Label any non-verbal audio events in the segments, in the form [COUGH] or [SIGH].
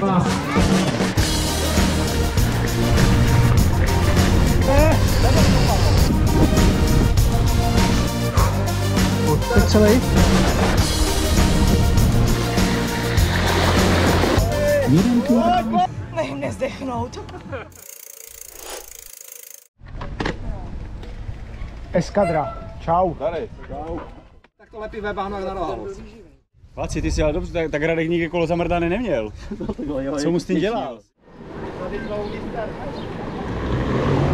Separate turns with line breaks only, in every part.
vás.
Celý.
Jeden kůl.
Nechím nezdechnout.
Eskadra. Čau.
Tak to lepí ve bánu na rohalu.
Vaci, ty si ale dobře, tak, tak Radek nikdy kolo zamrdané neměl. [LAUGHS] Co mu s tím dělal?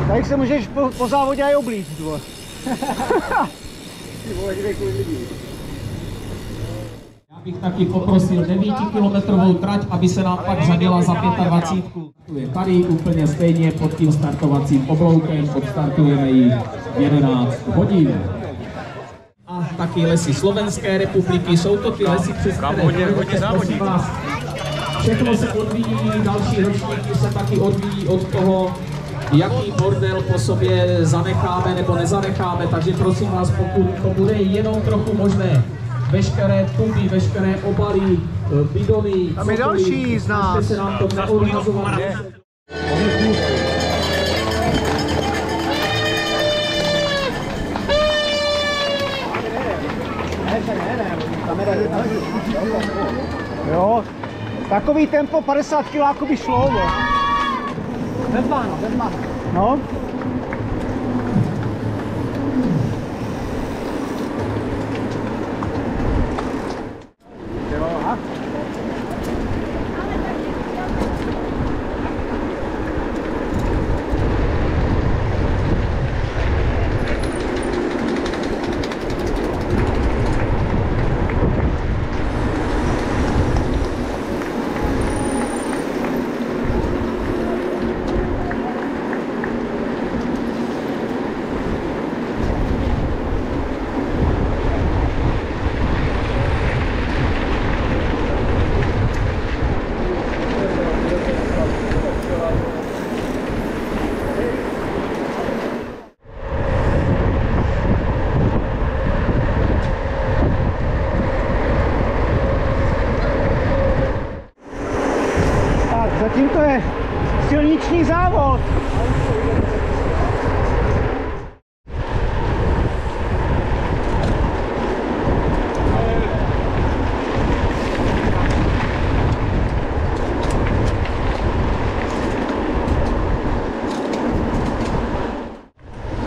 Tady se můžeš po, po závodě aj oblíct, vole. [LAUGHS]
Já bych taky poprosil 9-kilometrovou trať, aby se nám pak řadila za 25. Tu je tady úplně stejně pod tím startovacím obloukem, odstartujeme ji v 11 hodin. Taky lesy Slovenské republiky, jsou to ty lesy, přes které
hodně- hodně
prosím
závodí.
vás. Všechno se odvíjí, další ročníky se taky odvíjí od toho, jaký bordel po sobě zanecháme nebo nezanecháme, takže prosím vás, pokud to bude jenom trochu možné, veškeré tuby, veškeré obaly, eh, bidony,
Tam je
cokoliv,
další z nás.
snažte se nám to neodhazovat.
Jo. Takový tempo 50 kg by šlo.
Bez bez bánu.
No.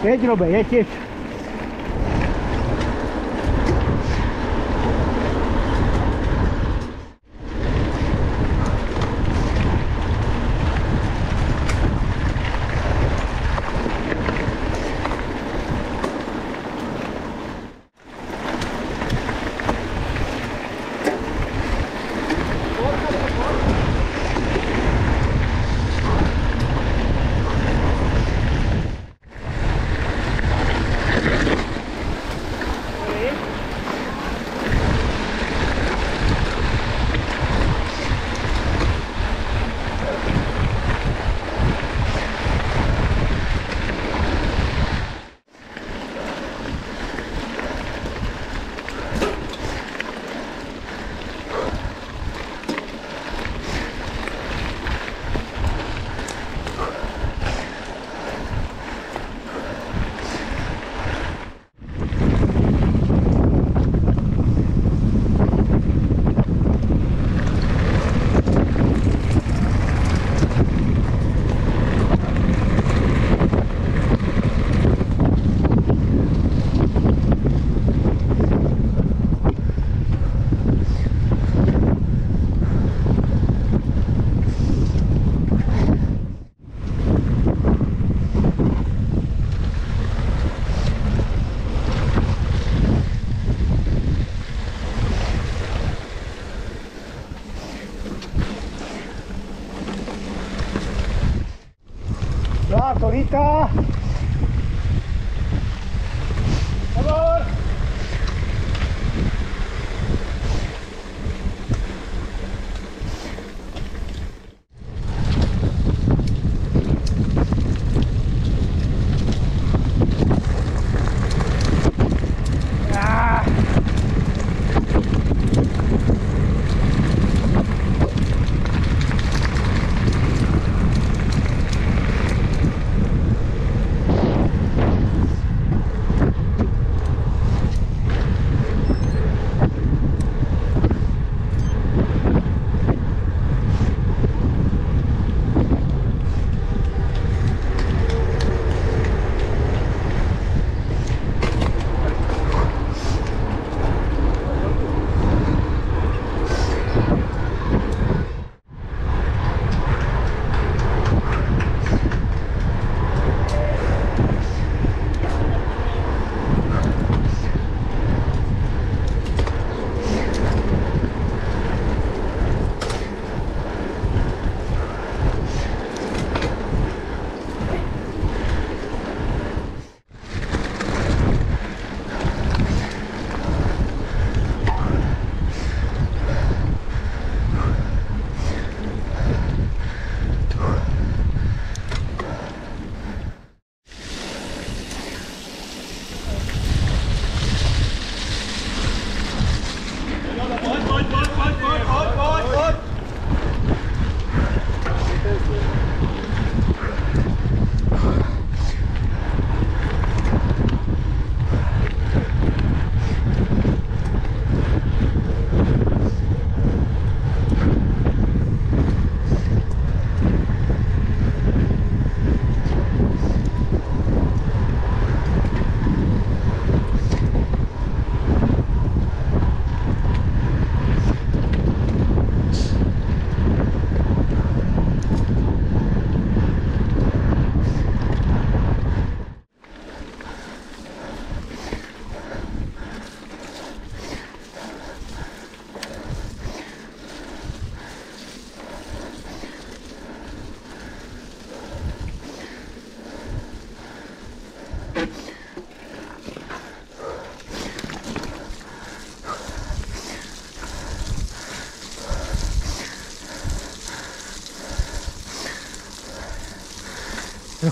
Едь, Роба, я течу. Tak, to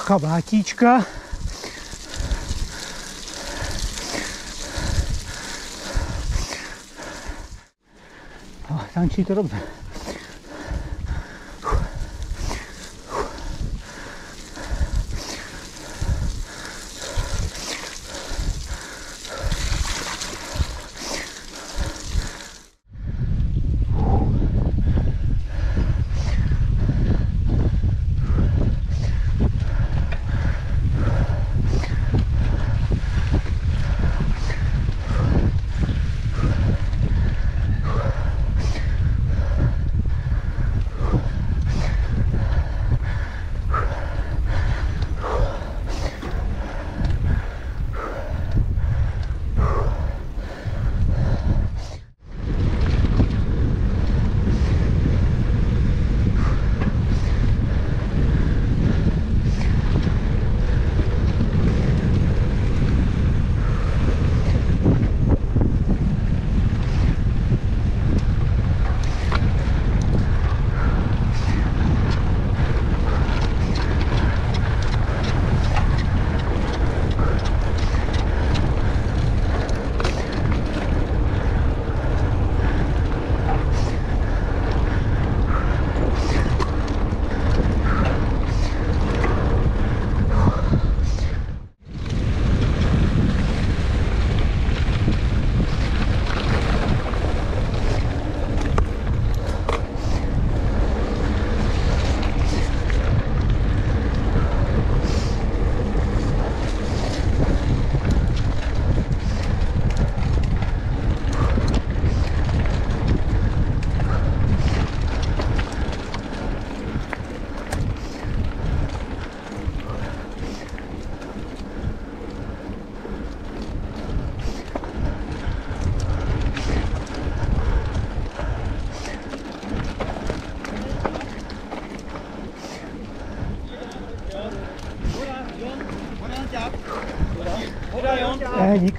Trocha blátíčka. No, tančí to dobře. Ne,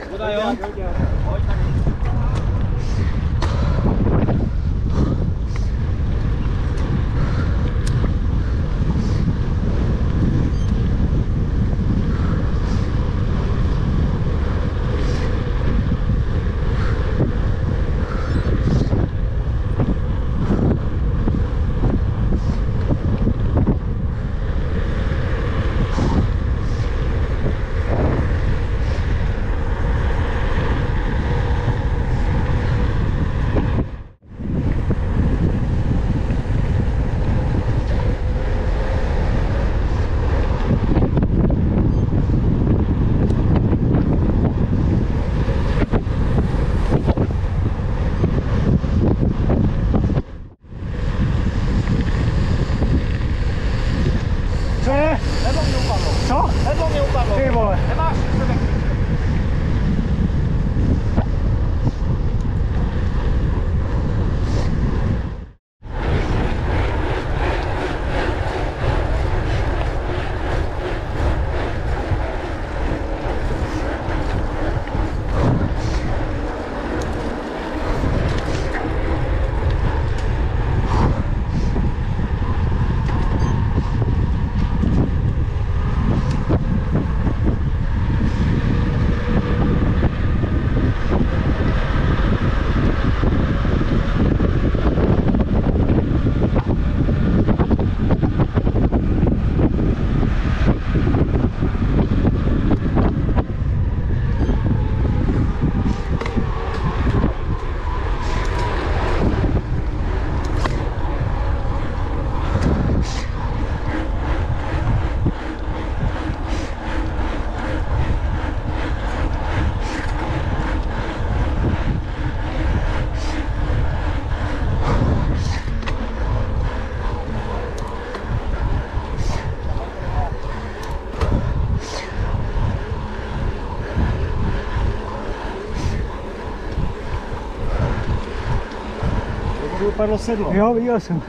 padlo sedlo. Jo, viděl jsem.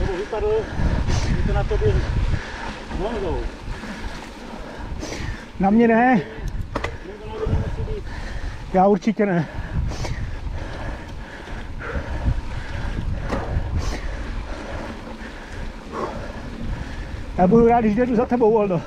Nebo vypadlo, je to na tobě hlavou.
Na mě ne. Já určitě ne. Já budu rád, když jdu za tebou, Oldo.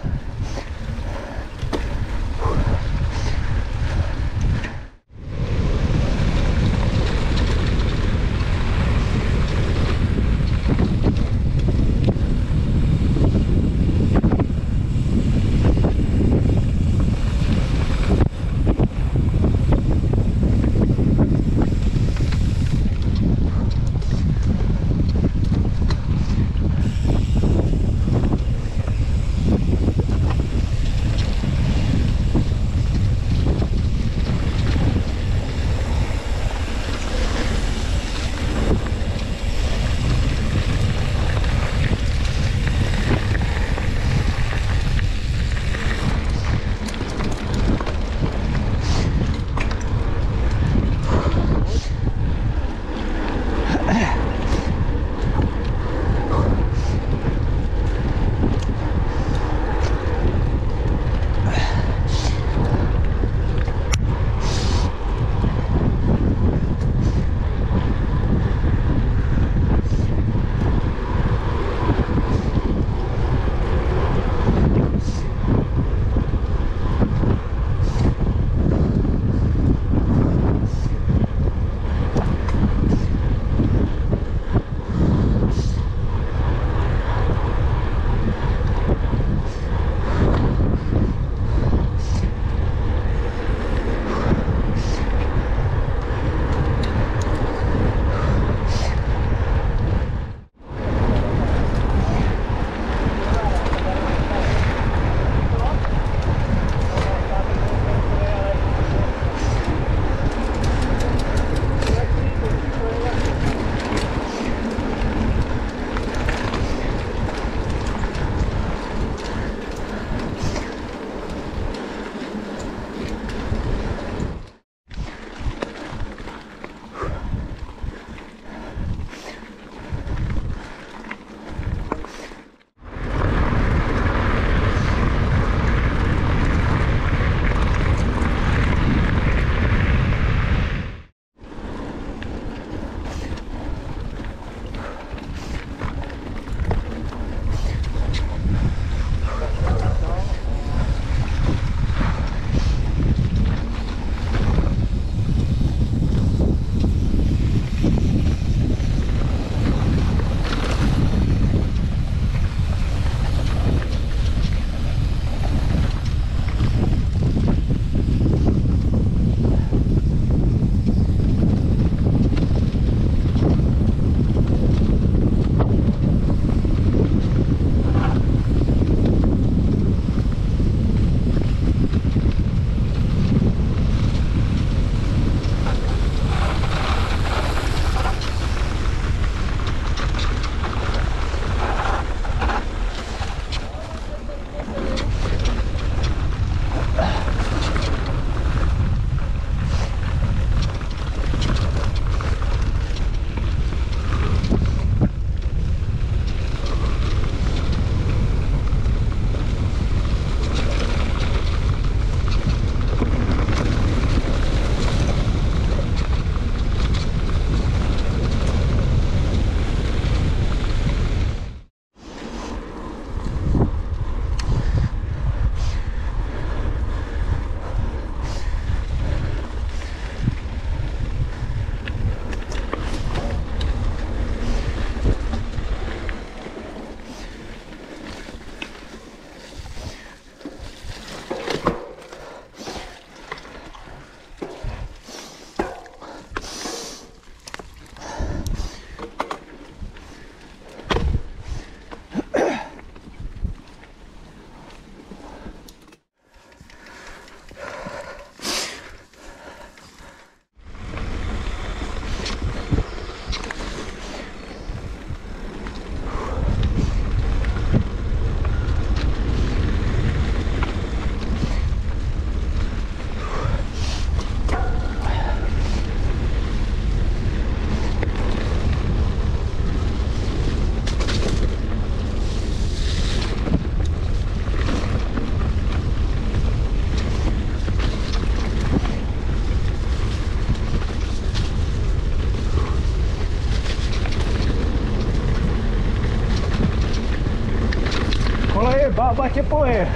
que é porra?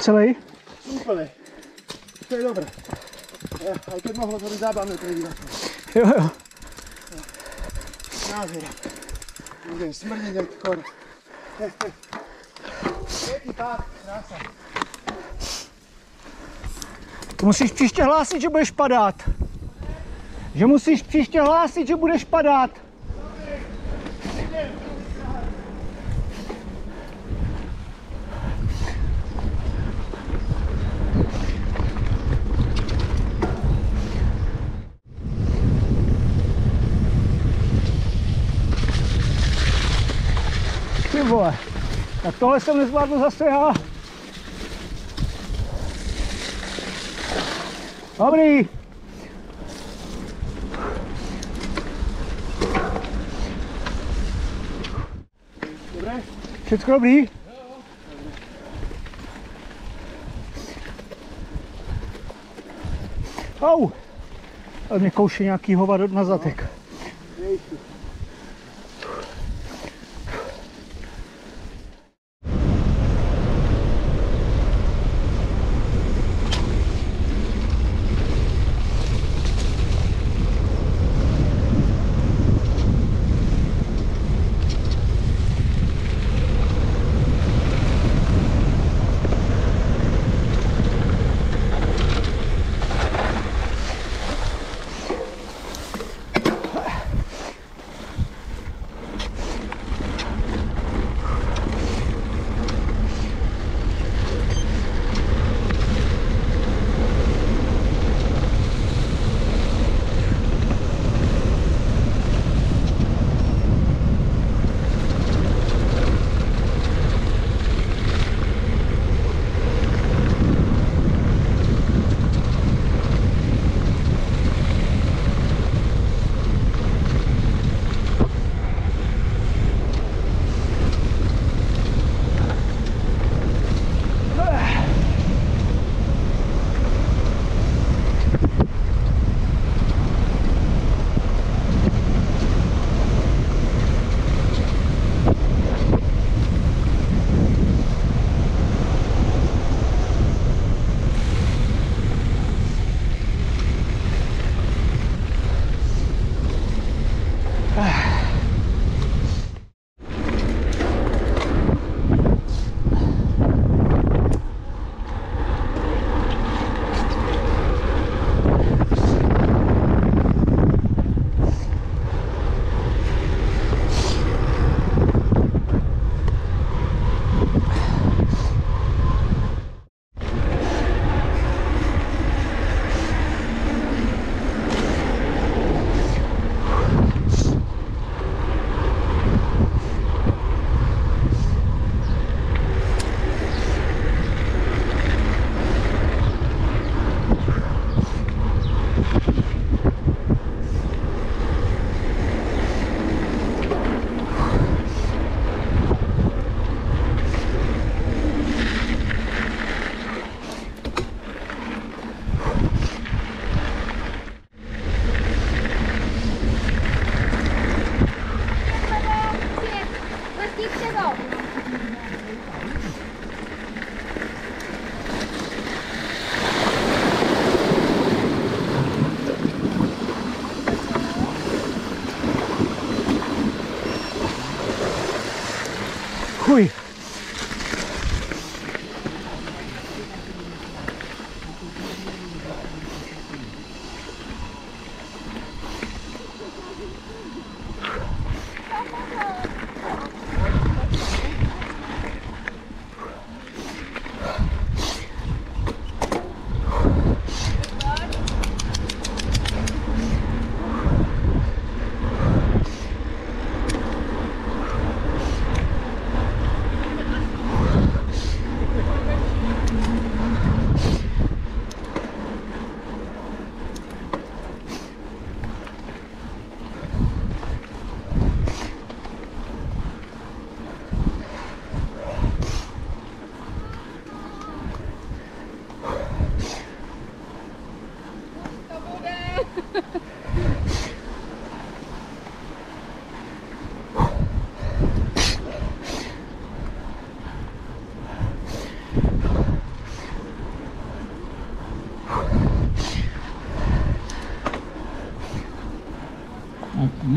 Celý?
Úplně. To je dobré. A keď mohlo to být zábavné to vidět.
Jo, jo.
Nádhera. Budem smrdět jak chor. Pěkný pád, krása.
To musíš příště hlásit, že budeš padat. Že musíš příště hlásit, že budeš padat. Ty vole, tak tohle jsem nezvládl zase já. Dobrý.
Dobré?
Všechno dobrý? Au! Ale mě kouše nějaký hovado na zadek. Děkuji.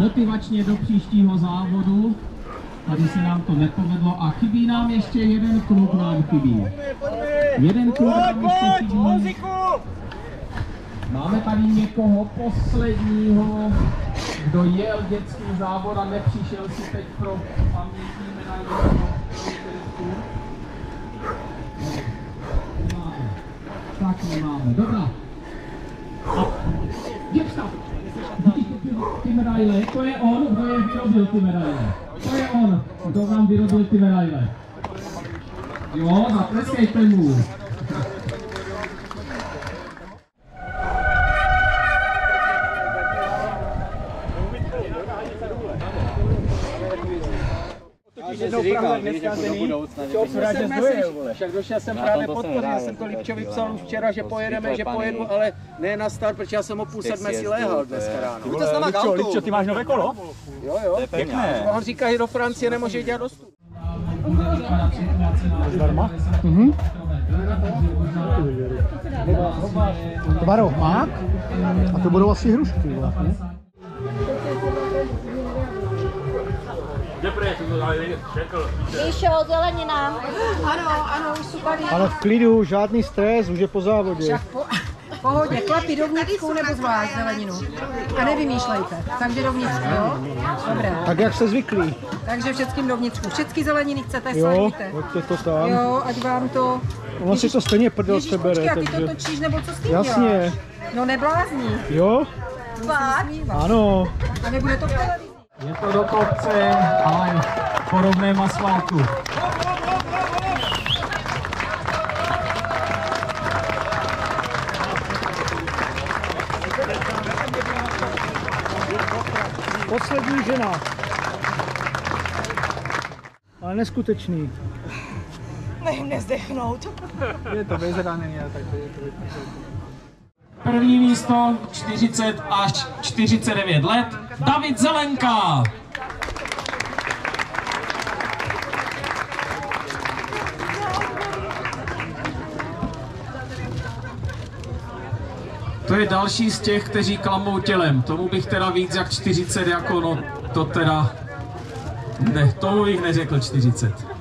Motivačně do příštího závodu. Tady se nám to nepovedlo a chybí nám ještě jeden klub nám chybí. Jeden klub nám ještě chybí. Máme tady někoho posledního, kdo jel dětský závod a nepřišel si teď pro pamětní medaili. Nemáme. Tak nemáme. Dobrá. A. Ty, medaile? To je on, kdo je vyrobil ty medaile. To je on, kdo vám vyrobil ty medaile. Jo, zatleskejte mu.
Jednou Prahu neskázený,
Však došel jsem právě podpořit, já jsem to Lipčovi psal už včera, že pojedeme, že pojedu, ale ne na start, protože já jsem o půl sedmé si léhal dneska ráno.
Lipčo, Lipčo, ty máš nové kolo?
Jo, jo.
Pěkné.
On říká, že do Francie nemůže dělat dostup.
Zdarma? Mhm. Tvaro, mák? A to budou asi hrušky. vole.
Míšo, zelenina.
Ano, ano, už jsou tady.
Ale v klidu, žádný stres, už je po závodě.
Po, pohodě, chlapi dovnitřku nebo zvlášť zeleninu. A nevymýšlejte. Takže dovnitřku, jo? Dobré.
Tak jak se zvyklí.
Takže všetkým dovnitřku. Všetky zeleniny chcete,
Jo,
sledujte.
hoďte to tam.
Jo, ať vám to...
Ono si to stejně prdel
Ježíš,
sebere,
počkej, a ty to
takže...
točíš, nebo co s tím
Jasně.
děláš? No neblázni.
Jo?
Fakt?
Ano.
A nebude to v televizi.
Je to do kopce, ale po rovném asfaltu.
Poslední žena. Ale neskutečný.
Nech nezdechnout.
První místo 40 až 49 let. David Zelenka. To je další z těch, kteří klamou tělem. Tomu bych teda víc jak 40, jako no, to teda... Ne, tomu bych neřekl 40.